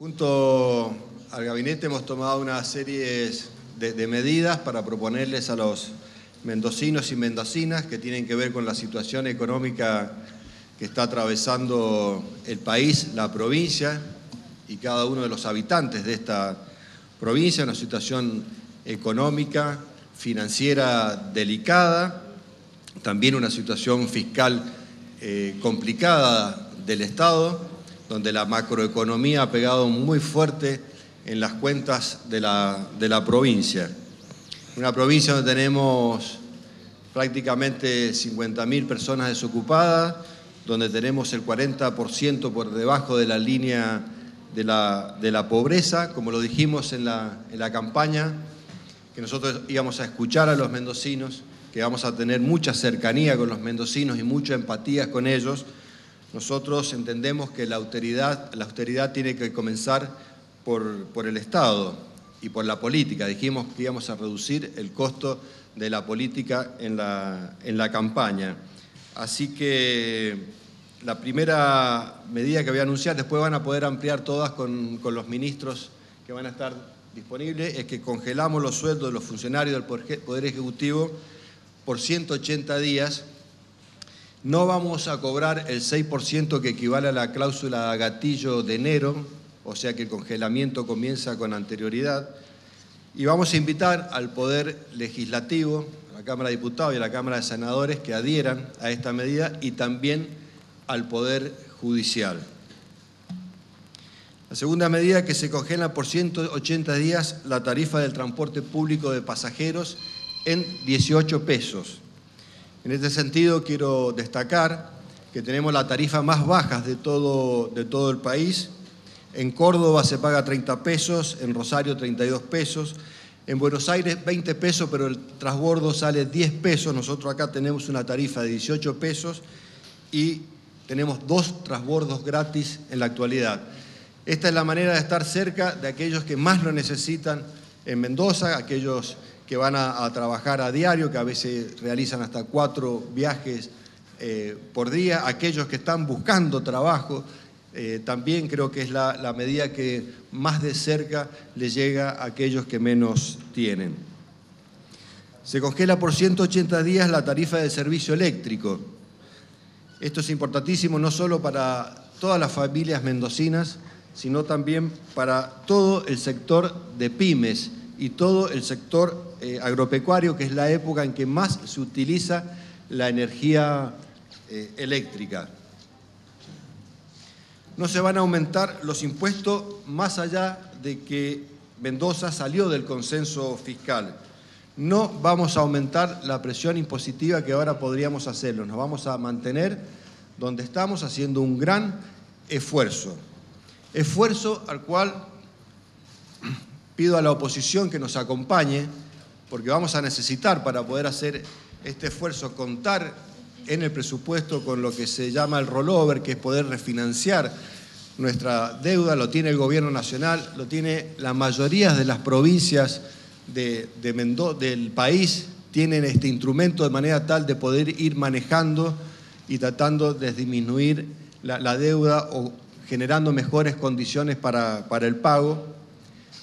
Junto al gabinete hemos tomado una serie de, medidas para proponerles a los mendocinos y mendocinas que tienen que ver con la situación económica que está atravesando el país, la provincia y cada uno de los habitantes de esta provincia, una situación económica, financiera delicada, también una situación fiscal eh, complicada del Estado donde la macroeconomía ha pegado muy fuerte en las cuentas de la, de la provincia. Una provincia donde tenemos prácticamente 50.000 personas desocupadas, donde tenemos el 40% por debajo de la línea de la, de la pobreza, como lo dijimos en la, en la campaña, que nosotros íbamos a escuchar a los mendocinos, que vamos a tener mucha cercanía con los mendocinos y mucha empatía con ellos, nosotros entendemos que la austeridad, la austeridad tiene que comenzar por, por el Estado y por la política. Dijimos que íbamos a reducir el costo de la política en la, en la campaña. Así que la primera medida que voy a anunciar, después van a poder ampliar todas con, con, los ministros que van a estar disponibles, es que congelamos los sueldos de los funcionarios del Poder Ejecutivo por 180 días no vamos a cobrar el 6% que equivale a la cláusula gatillo de enero, o sea que el congelamiento comienza con anterioridad. Y vamos a invitar al Poder Legislativo, a la Cámara de Diputados y a la Cámara de Senadores que adhieran a esta medida y también al Poder Judicial. La segunda medida que se congela por 180 días la tarifa del transporte público de pasajeros en 18 pesos. En este sentido, quiero destacar que tenemos la tarifa más baja de todo, de todo el país. En Córdoba se paga 30 pesos, en Rosario 32 pesos, en Buenos Aires 20 pesos, pero el transbordo sale 10 pesos. Nosotros acá tenemos una tarifa de 18 pesos y tenemos dos transbordos gratis en la actualidad. Esta es la manera de estar cerca de aquellos que más lo necesitan en Mendoza, aquellos que van a, trabajar a diario, que a veces realizan hasta cuatro viajes eh, por día, aquellos que están buscando trabajo, eh, también creo que es la, medida que más de cerca les llega a aquellos que menos tienen. Se congela por 180 días la tarifa de servicio eléctrico. Esto es importantísimo no solo para todas las familias mendocinas, sino también para todo el sector de pymes y todo el sector eh, agropecuario, que es la época en que más se utiliza la energía eh, eléctrica. No se van a aumentar los impuestos más allá de que Mendoza salió del consenso fiscal. No vamos a aumentar la presión impositiva que ahora podríamos hacerlo. Nos vamos a mantener donde estamos haciendo un gran esfuerzo. Esfuerzo al cual pido a la oposición que nos acompañe porque vamos a necesitar para poder hacer este esfuerzo contar en el presupuesto con lo que se llama el rollover, que es poder refinanciar nuestra deuda, lo tiene el gobierno nacional, lo tiene la mayoría de las provincias de, del país, tienen este instrumento de manera tal de poder ir manejando y tratando de disminuir la, deuda o generando mejores condiciones para, para el pago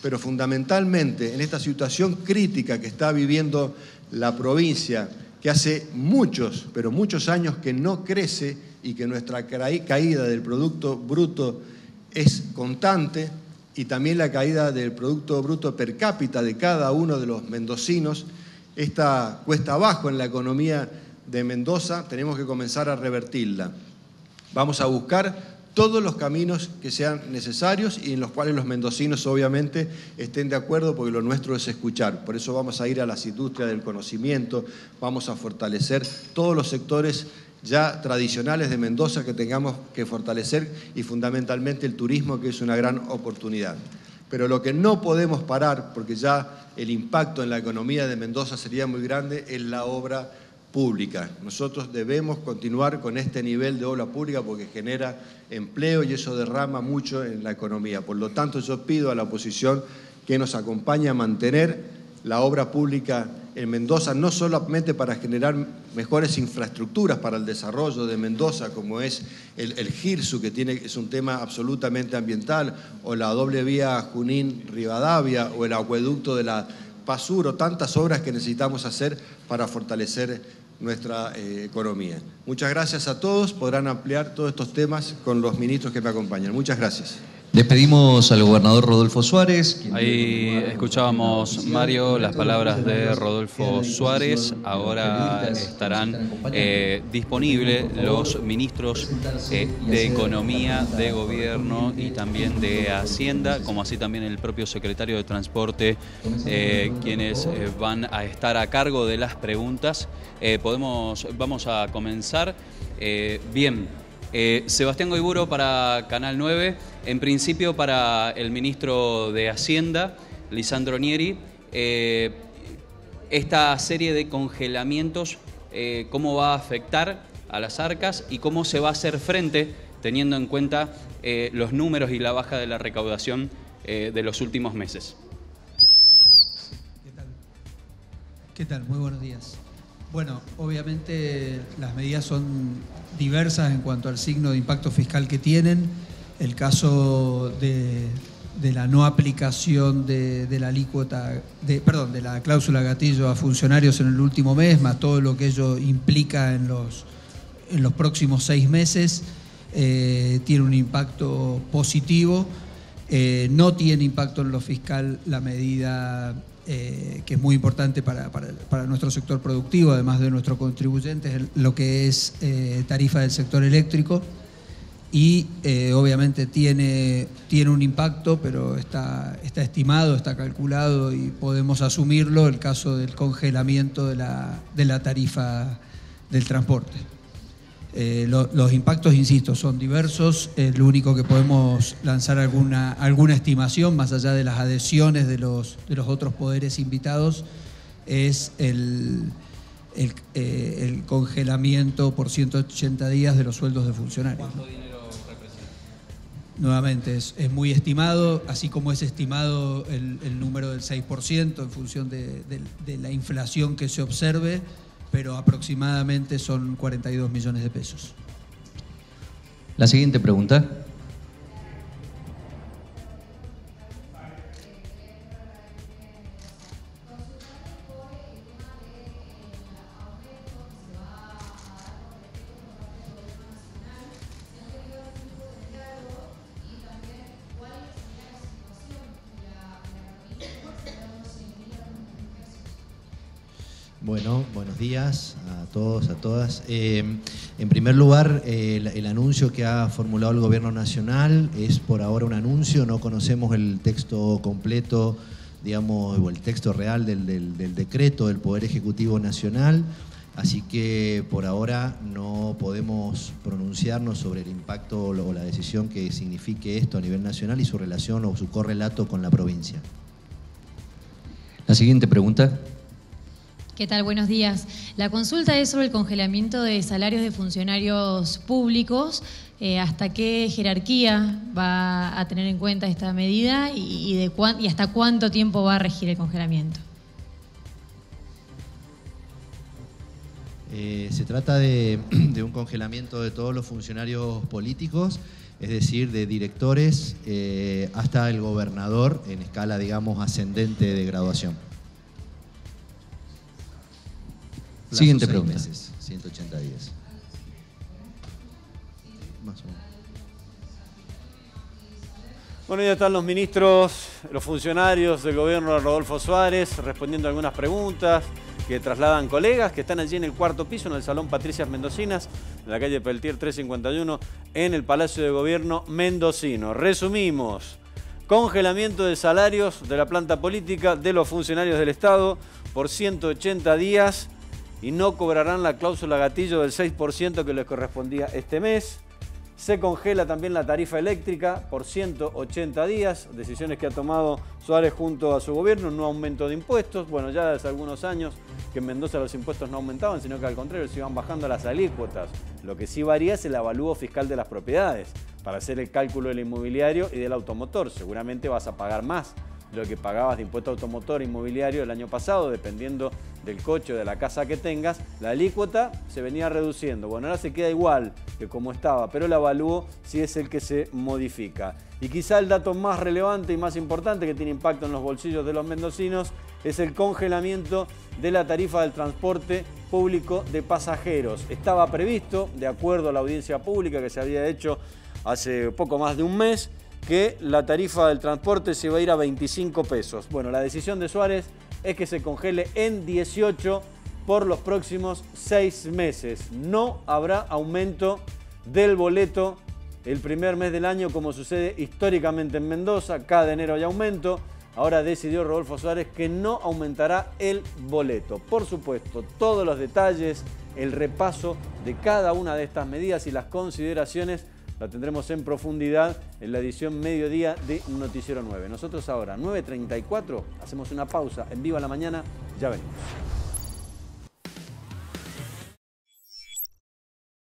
pero fundamentalmente en esta situación crítica que está viviendo la provincia, que hace muchos, pero muchos años que no crece y que nuestra caída del Producto Bruto es constante y también la caída del Producto Bruto per cápita de cada uno de los mendocinos, esta cuesta abajo en la economía de Mendoza, tenemos que comenzar a revertirla. Vamos a buscar todos los caminos que sean necesarios y en los cuales los mendocinos obviamente estén de acuerdo porque lo nuestro es escuchar. Por eso vamos a ir a las industrias del conocimiento, vamos a fortalecer todos los sectores ya tradicionales de Mendoza que tengamos que fortalecer y fundamentalmente el turismo que es una gran oportunidad. Pero lo que no podemos parar, porque ya el impacto en la economía de Mendoza sería muy grande, es la obra pública. Nosotros debemos continuar con este nivel de obra pública porque genera empleo y eso derrama mucho en la economía. Por lo tanto, yo pido a la oposición que nos acompañe a mantener la obra pública en Mendoza, no solamente para generar mejores infraestructuras para el desarrollo de Mendoza, como es el, GIRSU, que tiene, es un tema absolutamente ambiental, o la doble vía Junín-Rivadavia, o el acueducto de la Pasuro, tantas obras que necesitamos hacer para fortalecer nuestra eh, economía. Muchas gracias a todos, podrán ampliar todos estos temas con los ministros que me acompañan. Muchas gracias. Despedimos al gobernador Rodolfo Suárez. Ahí escuchábamos, Mario, las palabras de Rodolfo Suárez. Ahora estarán eh, disponibles los ministros eh, de Economía, de Gobierno y también de Hacienda, como así también el propio secretario de Transporte, eh, quienes van a estar a cargo de las preguntas. podemos, vamos a comenzar. bien. Eh, Sebastián Goiburo para Canal 9, en principio para el ministro de Hacienda, Lisandro Nieri, eh, esta serie de congelamientos, eh, cómo va a afectar a las arcas y cómo se va a hacer frente teniendo en cuenta los números y la baja de la recaudación de los últimos meses. ¿Qué tal? ¿Qué tal? Muy buenos días. Bueno, obviamente las medidas son diversas en cuanto al signo de impacto fiscal que tienen. El caso de, la no aplicación de, la alícuota, de, perdón, de la cláusula gatillo a funcionarios en el último mes, más todo lo que ello implica en los, en los próximos seis meses, eh, tiene un impacto positivo. Eh, no tiene impacto en lo fiscal la medida eh, que es muy importante para, nuestro sector productivo, además de nuestros contribuyentes, lo que es eh, tarifa del sector eléctrico. Y eh, obviamente tiene, tiene un impacto, pero está, está estimado, está calculado y podemos asumirlo el caso del congelamiento de la, de la tarifa del transporte. Eh, los impactos, insisto, son diversos. lo único que podemos lanzar alguna, alguna estimación, más allá de las adhesiones de los, de los otros poderes invitados, es el, el, eh, congelamiento por 180 días de los sueldos de funcionarios. ¿Cuánto dinero representa? Nuevamente, es, muy estimado, así como es estimado el, número del 6% en función de la inflación que se observe pero aproximadamente son 42 millones de pesos. La siguiente pregunta. Bueno, buenos días a todos, a todas. Eh, en primer lugar, el, anuncio que ha formulado el Gobierno Nacional es por ahora un anuncio, no conocemos el texto completo, digamos, o el texto real del, decreto del Poder Ejecutivo Nacional, así que por ahora no podemos pronunciarnos sobre el impacto o la decisión que signifique esto a nivel nacional y su relación o su correlato con la provincia. La siguiente pregunta. ¿Qué tal? Buenos días. La consulta es sobre el congelamiento de salarios de funcionarios públicos. Eh, ¿Hasta qué jerarquía va a tener en cuenta esta medida y, de y hasta cuánto tiempo va a regir el congelamiento? Eh, se trata de, un congelamiento de todos los funcionarios políticos, es decir, de directores eh, hasta el gobernador en escala, digamos, ascendente de graduación. Siguiente pregunta. 180 días. Bueno, ya están los ministros, los funcionarios del gobierno de Rodolfo Suárez respondiendo a algunas preguntas que trasladan colegas que están allí en el cuarto piso, en el Salón Patricias Mendocinas, en la calle Peltier 351, en el Palacio de Gobierno mendocino. Resumimos, congelamiento de salarios de la planta política de los funcionarios del Estado por 180 días y no cobrarán la cláusula gatillo del 6% que les correspondía este mes. Se congela también la tarifa eléctrica por 180 días, decisiones que ha tomado Suárez junto a su gobierno, no aumento de impuestos. Bueno, ya hace algunos años que en Mendoza los impuestos no aumentaban, sino que al contrario se iban bajando las alícuotas. Lo que sí varía es el avalúo fiscal de las propiedades para hacer el cálculo del inmobiliario y del automotor. Seguramente vas a pagar más lo que pagabas de impuesto automotor inmobiliario el año pasado, dependiendo del coche o de la casa que tengas, la alícuota se venía reduciendo. Bueno, ahora se queda igual que como estaba, pero el avalúo sí es el que se modifica. Y quizá el dato más relevante y más importante que tiene impacto en los bolsillos de los mendocinos es el congelamiento de la tarifa del transporte público de pasajeros. Estaba previsto, de acuerdo a la audiencia pública que se había hecho hace poco más de un mes, que la tarifa del transporte se va a ir a 25 pesos. Bueno, la decisión de Suárez es que se congele en 18 por los próximos seis meses. No habrá aumento del boleto el primer mes del año como sucede históricamente en Mendoza. Cada enero hay aumento. Ahora decidió Rodolfo Suárez que no aumentará el boleto. Por supuesto, todos los detalles, el repaso de cada una de estas medidas y las consideraciones la tendremos en profundidad en la edición mediodía de Noticiero 9. Nosotros ahora, 9.34, hacemos una pausa en Viva la Mañana, ya venimos.